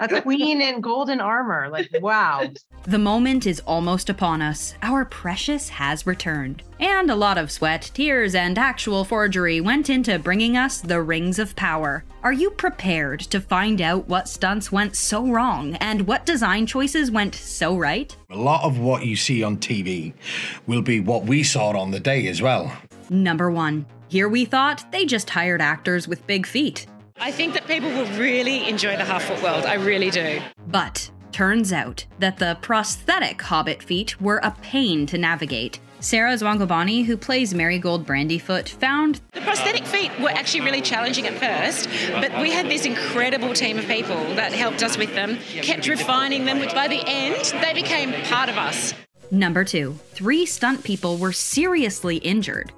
a queen in golden armor. Like, wow. The moment is almost upon us. Our precious has returned. And a lot of sweat, tears, and actual forgery went into bringing us the Rings of Power. Are you prepared to find out what stunts went so wrong and what design choices went so right? A lot of what you see on TV will be what we saw on the day as well. Number one. Here we thought they just hired actors with big feet. I think that people will really enjoy the Harfoot world. I really do. But turns out that the prosthetic hobbit feet were a pain to navigate. Sara Zwangobani, who plays Marigold Brandyfoot, found The prosthetic feet were actually really challenging at first, but we had this incredible team of people that helped us with them, kept refining them. Which by the end, they became part of us. Number two, three stunt people were seriously injured.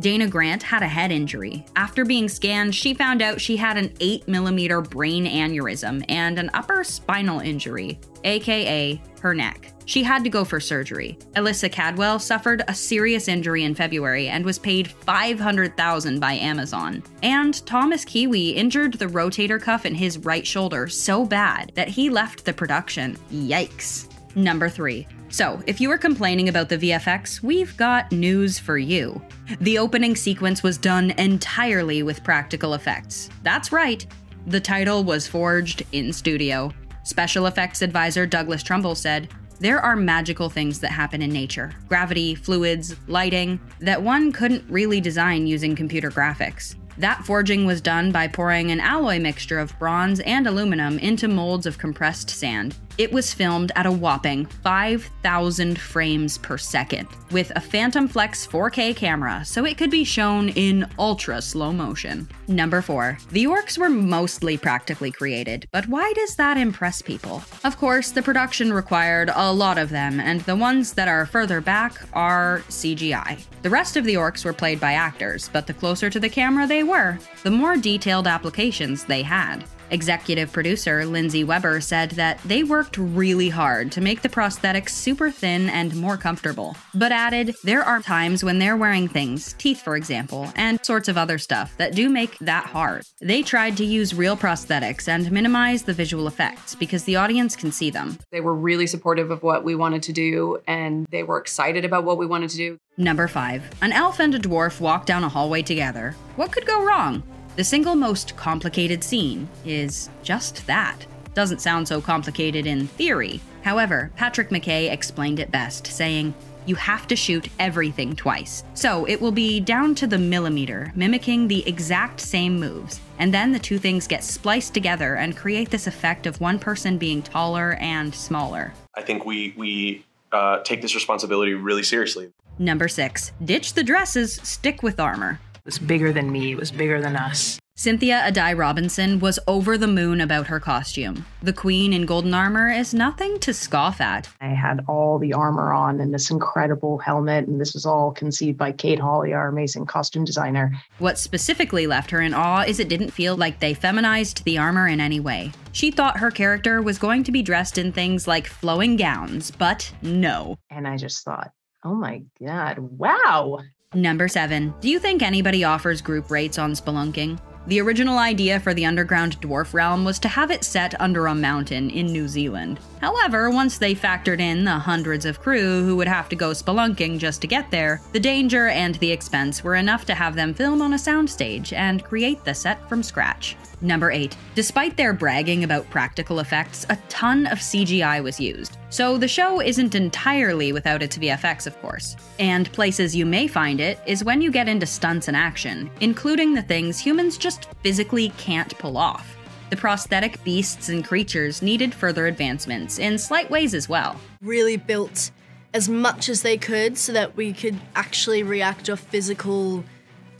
Dayna Grant had a head injury. After being scanned, she found out she had an 8mm brain aneurysm and an upper spinal injury, aka her neck. She had to go for surgery. Elissa Cadwell suffered a serious injury in February and was paid 500,000 by Amazon. And Thomas Kiwi injured the rotator cuff in his right shoulder so bad that he left the production. Yikes. Number 3. So, if you were complaining about the VFX, we've got news for you. The opening sequence was done entirely with practical effects. That's right, the title was forged in studio. Special effects advisor Douglas Trumbull said, There are magical things that happen in nature gravity, fluids, lighting that one couldn't really design using computer graphics. That forging was done by pouring an alloy mixture of bronze and aluminum into molds of compressed sand. It was filmed at a whopping 5,000 frames per second with a Phantom Flex 4K camera, so it could be shown in ultra slow motion. Number 4. The orcs were mostly practically created, but why does that impress people? Of course, the production required a lot of them, and the ones that are further back are CGI. The rest of the orcs were played by actors, but the closer to the camera they were, the more detailed applications they had. Executive producer Lindsey Weber said that they worked really hard to make the prosthetics super thin and more comfortable, but added there are times when they're wearing things, teeth for example, and sorts of other stuff that do make that hard. They tried to use real prosthetics and minimize the visual effects because the audience can see them. They were really supportive of what we wanted to do and they were excited about what we wanted to do. Number 5. An elf and a dwarf walk down a hallway together. What could go wrong? The single most complicated scene is just that. Doesn't sound so complicated in theory. However, Patrick McKay explained it best, saying, you have to shoot everything twice. So it will be down to the millimeter, mimicking the exact same moves. And then the two things get spliced together and create this effect of one person being taller and smaller. I think we we uh, take this responsibility really seriously. Number six, ditch the dresses, stick with armor. It was bigger than me. It was bigger than us. Cynthia Addai-Robinson was over the moon about her costume. The queen in golden armor is nothing to scoff at. I had all the armor on and this incredible helmet, and this was all conceived by Kate Hawley, our amazing costume designer. What specifically left her in awe is it didn't feel like they feminized the armor in any way. She thought her character was going to be dressed in things like flowing gowns, but no. And I just thought, oh my God, wow. Number 7. Do you think anybody offers group rates on spelunking? The original idea for the underground dwarf realm was to have it set under a mountain in New Zealand. However, once they factored in the hundreds of crew who would have to go spelunking just to get there, the danger and the expense were enough to have them film on a soundstage and create the set from scratch. Number 8. Despite their bragging about practical effects, a ton of CGI was used. So the show isn't entirely without its VFX, of course. And places you may find it is when you get into stunts and action, including the things humans just physically can't pull off. The prosthetic beasts and creatures needed further advancements in slight ways as well. Really built as much as they could so that we could actually react off physical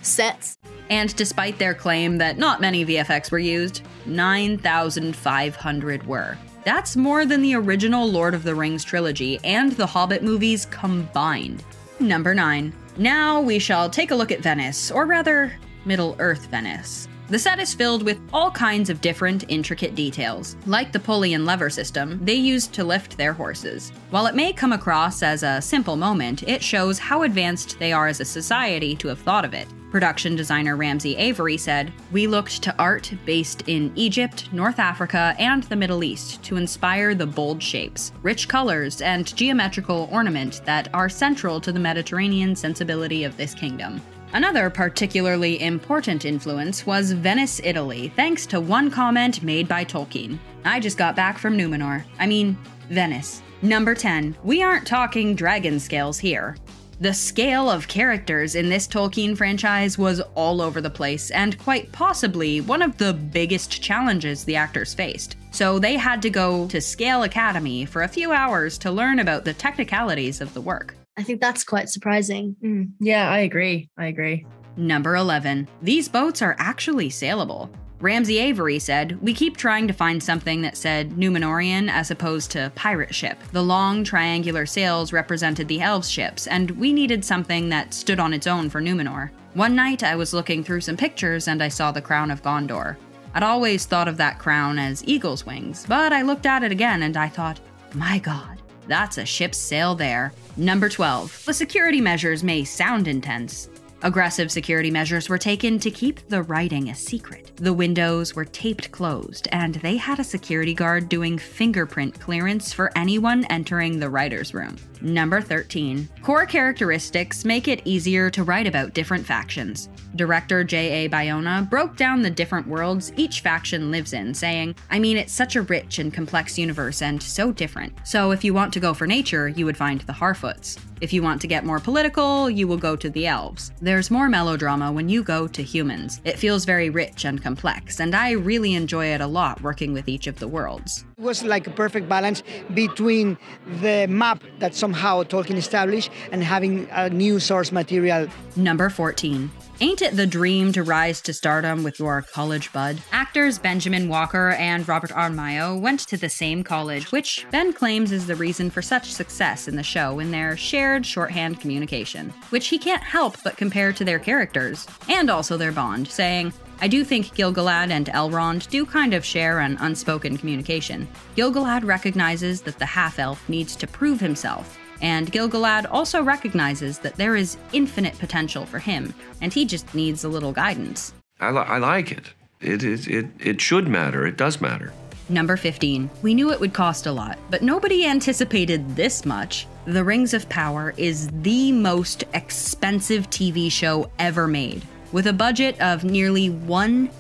sets. And despite their claim that not many VFX were used, 9,500 were. That's more than the original Lord of the Rings trilogy and the Hobbit movies combined. Number 9. Now we shall take a look at Venice, or rather, Middle Earth Venice. The set is filled with all kinds of different, intricate details. Like the pulley and lever system, they used to lift their horses. While it may come across as a simple moment, it shows how advanced they are as a society to have thought of it. Production designer Ramsey Avery said, We looked to art based in Egypt, North Africa, and the Middle East to inspire the bold shapes, rich colors, and geometrical ornament that are central to the Mediterranean sensibility of this kingdom. Another particularly important influence was Venice, Italy, thanks to one comment made by Tolkien. I just got back from Numenor. I mean, Venice. Number 10. We aren't talking dragon scales here. The scale of characters in this Tolkien franchise was all over the place, and quite possibly one of the biggest challenges the actors faced. So they had to go to Scale Academy for a few hours to learn about the technicalities of the work. I think that's quite surprising. Mm, yeah, I agree. I agree. Number 11. These boats are actually sailable. Ramsey Avery said, We keep trying to find something that said Numenorian as opposed to pirate ship. The long triangular sails represented the elves' ships, and we needed something that stood on its own for Numenor. One night I was looking through some pictures and I saw the crown of Gondor. I'd always thought of that crown as eagle's wings, but I looked at it again and I thought, my god, that's a ship's sail there. Number 12. The security measures may sound intense, Aggressive security measures were taken to keep the writing a secret. The windows were taped closed, and they had a security guard doing fingerprint clearance for anyone entering the writer's room. Number 13. Core characteristics make it easier to write about different factions. Director J.A. Bayona broke down the different worlds each faction lives in, saying, I mean, it's such a rich and complex universe and so different. So if you want to go for nature, you would find the Harfoots. If you want to get more political, you will go to the elves. There's more melodrama when you go to humans. It feels very rich and complex, and I really enjoy it a lot working with each of the worlds. It was like a perfect balance between the map that somehow Tolkien established and having a new source material. Number 14. Ain't it the dream to rise to stardom with your college bud? Actors Benjamin Walker and Robert Aramayo went to the same college, which Ben claims is the reason for such success in the show in their shared shorthand communication, which he can't help but compare to their characters, and also their bond, saying, I do think Gil-galad and Elrond do kind of share an unspoken communication. Gil-galad recognizes that the half-elf needs to prove himself, and Gil-galad also recognizes that there is infinite potential for him, and he just needs a little guidance. I, li- I like it. It, it. it it should matter. It does matter. Number 15. We knew it would cost a lot, but nobody anticipated this much. The Rings of Power is the most expensive TV show ever made, with a budget of nearly $1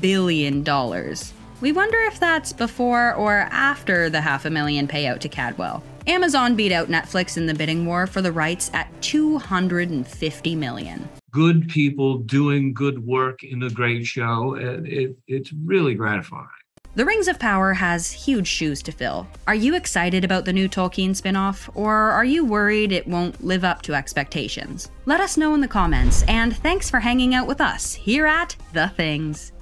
billion. We wonder if that's before or after the half a million payout to Cadwell. Amazon beat out Netflix in the bidding war for the rights at 250 million. Good people doing good work in a great show, and it, it's really gratifying. The Rings of Power has huge shoes to fill. Are you excited about the new Tolkien spin off, or are you worried it won't live up to expectations? Let us know in the comments, and thanks for hanging out with us here at The Things.